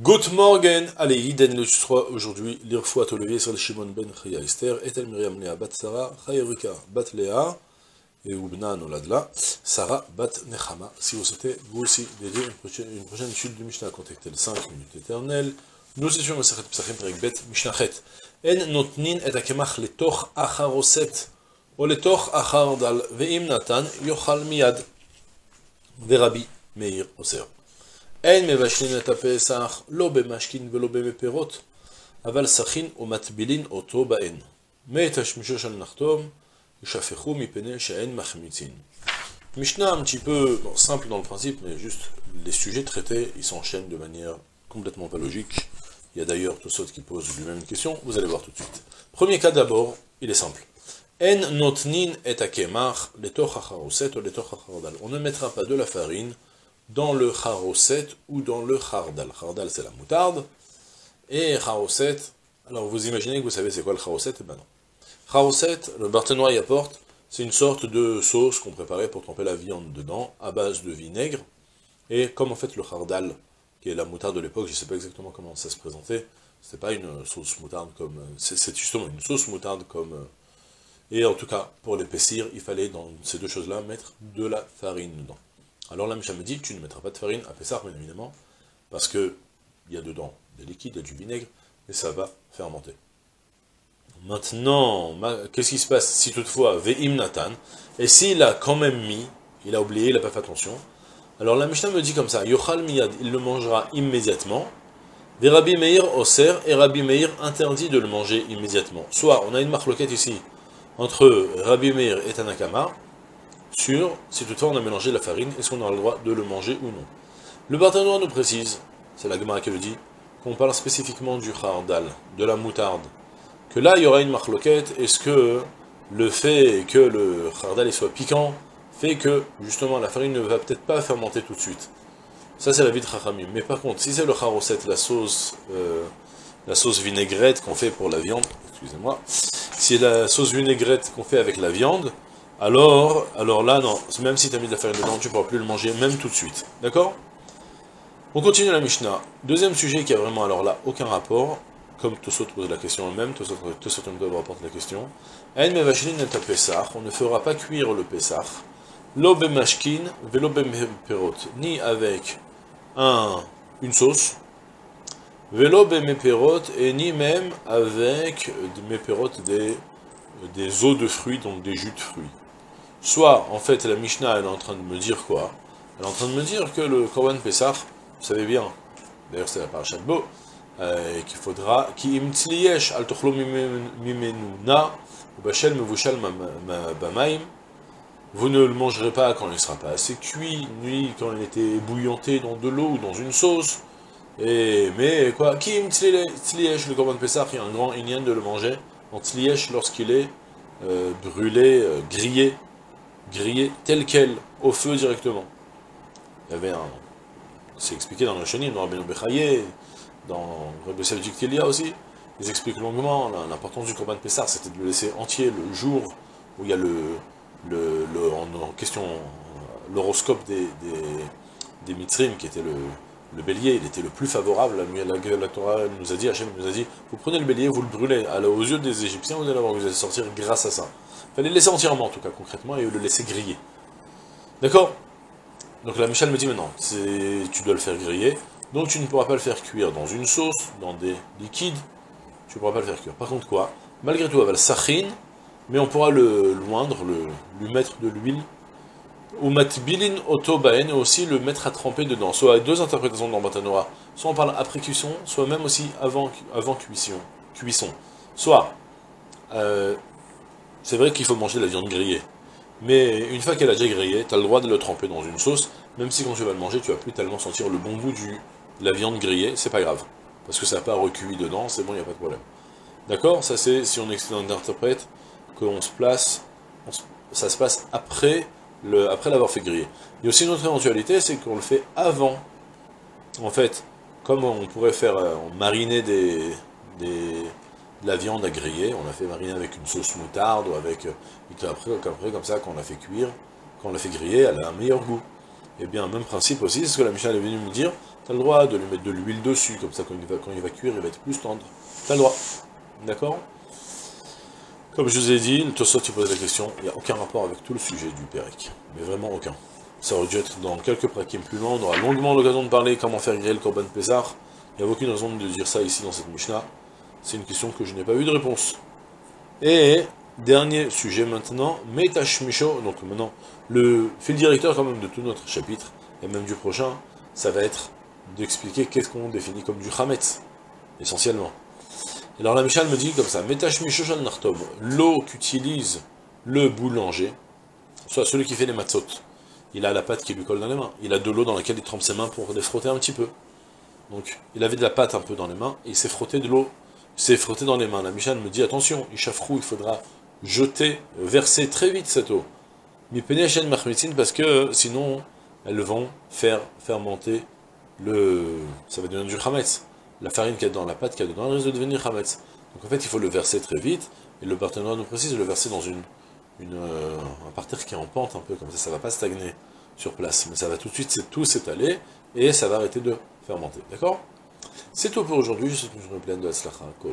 Good morgen, allez, Iden le 3 aujourd'hui, l'Irfoat Olivier sur le Shimon ben Chaya Esther, et El Miriam Lea bat Sarah, Chayerika bat Léa, et Oubna Noladla, Sarah bat Nechama. Si vous souhaitez, vous aussi, dédier une prochaine, une prochaine chute du Mishnah, contactez le 5 minutes éternelles. Nous étions au Sechet Psachim Perek Bet, Mishnah Chet. En notnin et akemach letoch acharoset, ou letoch achardal, ve'im natan, yochal miyad, ve'rabi meir oser. אין מבשלין את הפסח לא במשכין ולא במפירות, אבל סכין ומטבילין אותו בהן. מאת השמישו של נחתום, ישפכו מפני שאין מחמיצין. Mishnah un petit peu bon, simple dans le principe, mais juste les sujets traités, ils s'enchaînent de manière complètement pas logique. Il y a d'ailleurs Tosot qui pose lui-même une question, vous allez voir tout de suite. Premier cas d'abord, il est simple. En notnin et akemach letoch acharoset ou letoch achardal. On ne mettra pas de la farine dans le charoset ou dans le chardal. Chardal, c'est la moutarde. Et charoset, alors vous imaginez que vous savez c'est quoi le charoset Eh ben non. Charoset, le Barthénois y apporte, c'est une sorte de sauce qu'on préparait pour tremper la viande dedans, à base de vinaigre. Et comme en fait le chardal, qui est la moutarde de l'époque, je ne sais pas exactement comment ça se présentait, c'est pas une sauce moutarde comme... C'est justement une sauce moutarde comme... Et en tout cas, pour l'épaissir, il fallait dans ces deux choses-là mettre de la farine dedans. Alors la me dit, tu ne mettras pas de farine à Pessah, bien évidemment, parce que il y a dedans des liquides, il du vinaigre, et ça va fermenter. Maintenant, qu'est-ce qui se passe si toutefois, Ve'im Nathan, et s'il a quand même mis, il a oublié, il n'a pas fait attention, alors la Mishnah me dit comme ça, Yochal Miyad, il le mangera immédiatement, des Rabbi Meir Oser, et Rabbi Meir interdit de le manger immédiatement. Soit, on a une marloquette ici, entre Rabbi Meir et Tanakama, sur si toutefois on a mélangé la farine, est-ce qu'on aura le droit de le manger ou non? Le Barthénois nous précise, c'est la Gemara qui le dit, qu'on parle spécifiquement du chardal, de la moutarde, que là il y aura une marloquette, est-ce que le fait que le chardal soit piquant, fait que justement la farine ne va peut-être pas fermenter tout de suite. Ça c'est la vie de Chachamim. Mais par contre, si c'est le charoset, la sauce, euh, la sauce vinaigrette qu'on fait pour la viande, excusez-moi, si la sauce vinaigrette qu'on fait avec la viande, alors, alors là, non, même si tu as mis de la farine dedans, tu ne pourras plus le manger, même tout de suite. D'accord? On continue la Mishnah. Deuxième sujet qui a vraiment, alors là, aucun rapport, comme Tosot pose la question même, Tosot rapporte la question. on ne fera pas cuire le Pesach, mashkin, velo perot, ni avec un, une sauce, velo perot, et ni même avec des des, des eaux de fruits, donc des jus de fruits. Soit, en fait, la Mishnah, elle est en train de me dire quoi. Elle est en train de me dire que le Korban Pessah, vous savez bien, d'ailleurs c'est la parachat de Beau, euh, qu'il faudra, qui imtzliyesh al tochlo mimenuna, mevushal bamaim, vous ne le mangerez pas quand il ne sera pas assez cuit, nuit, quand il était bouillanté dans de l'eau ou dans une sauce, et, mais quoi, qui imtzliyesh le Korban Pessah, il y a un grand inyan de le manger, en tzliyesh lorsqu'il est euh, brûlé, euh, grillé, grillé tel quel, au feu directement. Il y avait un... C'est expliqué dans le Chenim, dans Rabbeinu Bechaye, dans Rabbi Savdik aussi. Ils expliquent longuement l'importance du Corban Pessar, c'était de le laisser entier le jour où il y a le, le, en, question l'horoscope des, des, des qui était le, le bélier, il était le plus favorable, la, la, Torah nous a dit, Hachem nous a dit, vous prenez le bélier, vous le brûlez, alors, aux yeux des Égyptiens, vous allez vous allez sortir grâce à ça. Il fallait le laisser entièrement, en tout cas, concrètement, et le laisser griller. D'accord? Donc la Michel me dit maintenant, tu dois le faire griller, donc tu ne pourras pas le faire cuire dans une sauce, dans des liquides, tu ne pourras pas le faire cuire. Par contre quoi? Malgré tout, elle va le sachin, mais on pourra le loindre, le, lui mettre de l'huile, ou matbilin otobaen, et aussi le mettre à tremper dedans. Soit avec deux interprétations dans Batanora. Soit on parle après cuisson, soit même aussi avant, avant cuisson. cuisson. Soit, euh, c'est vrai qu'il faut manger de la viande grillée. Mais une fois qu'elle a déjà grillé, tu as le droit de le tremper dans une sauce, même si quand tu vas le manger, tu vas plus tellement sentir le bon goût du, de la viande grillée, c'est pas grave. Parce que ça n'a pas recuit dedans, c'est bon, il n'y a pas de problème. D'accord? Ça c'est, si on interprète, qu'on se place, ça se passe après après l'avoir fait griller. Il y a aussi une autre éventualité, c'est qu'on le fait avant. En fait, comme on pourrait faire euh, mariner de la viande à griller, on l'a fait mariner avec une sauce moutarde, ou avec, euh, après, après comme ça, quand on l'a fait cuire, quand on l'a fait griller, elle a un meilleur goût. Eh bien, même principe aussi, c'est ce que la Mishnah est venue me dire, tu as le droit de lui mettre de l'huile dessus, comme ça quand il, va, quand il va cuire, il va être plus tendre. Tu as le droit. D'accord? Comme je vous ai dit, le Tosot, tu poses la question, il n'y a aucun rapport avec tout le sujet du Pérec. Mais vraiment aucun. Ça aurait dû être dans quelques prakim plus loin, on aura longuement l'occasion de parler comment faire griller le Korban Pesach. Il n'y a aucune raison de dire ça ici dans cette Mishnah. C'est une question que je n'ai pas eu de réponse. Et dernier sujet maintenant, Meitash Misho, donc maintenant, le fil directeur quand même de tout notre chapitre, et même du prochain, ça va être d'expliquer qu'est-ce qu'on définit comme du Hametz, essentiellement. Alors la Michal me dit comme ça, l'eau qu'utilise le boulanger, soit celui qui fait les matzot, il a la pâte qui lui colle dans les mains, il a de l'eau dans laquelle il trempe ses mains pour les frotter un petit peu. Donc, il avait de la pâte un peu dans les mains, et il s'est frotté de l'eau, il s'est frotté dans les mains. La Michal me dit, attention, Ishafrou, il faudra jeter, verser très vite cette eau. Mi parce que sinon, elles vont faire fermenter le... ça va devenir du chametz. La farine qui est dans la pâte qui est dedans, elle risque de devenir chametz. Donc en fait, il faut le verser très vite, et le partenaire nous précise de le verser dans une, une, euh, un parterre qui est en pente un peu, comme ça, ça va pas stagner sur place, mais ça va tout de suite tout s'étaler, et ça va arrêter de fermenter, d'accord? C'est tout pour aujourd'hui, je suis une pleine de Kol